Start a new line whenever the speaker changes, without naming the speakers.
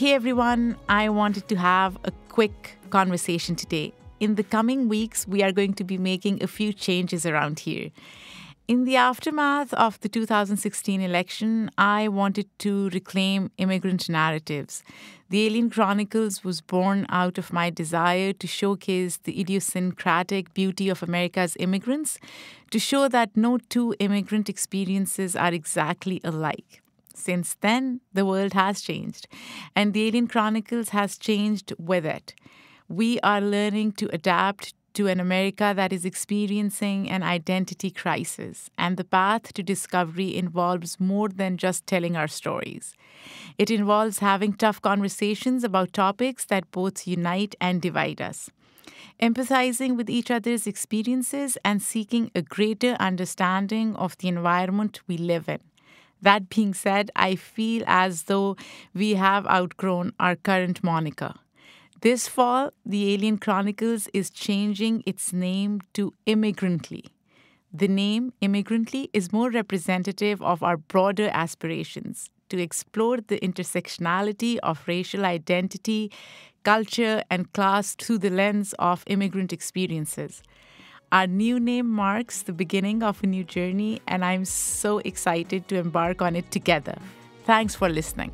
Hey everyone, I wanted to have a quick conversation today. In the coming weeks, we are going to be making a few changes around here. In the aftermath of the 2016 election, I wanted to reclaim immigrant narratives. The Alien Chronicles was born out of my desire to showcase the idiosyncratic beauty of America's immigrants, to show that no two immigrant experiences are exactly alike. Since then, the world has changed, and the Alien Chronicles has changed with it. We are learning to adapt to an America that is experiencing an identity crisis, and the path to discovery involves more than just telling our stories. It involves having tough conversations about topics that both unite and divide us. Empathizing with each other's experiences and seeking a greater understanding of the environment we live in. That being said, I feel as though we have outgrown our current moniker. This fall, the Alien Chronicles is changing its name to Immigrantly. The name Immigrantly is more representative of our broader aspirations to explore the intersectionality of racial identity, culture, and class through the lens of immigrant experiences. Our new name marks the beginning of a new journey, and I'm so excited to embark on it together. Thanks for listening.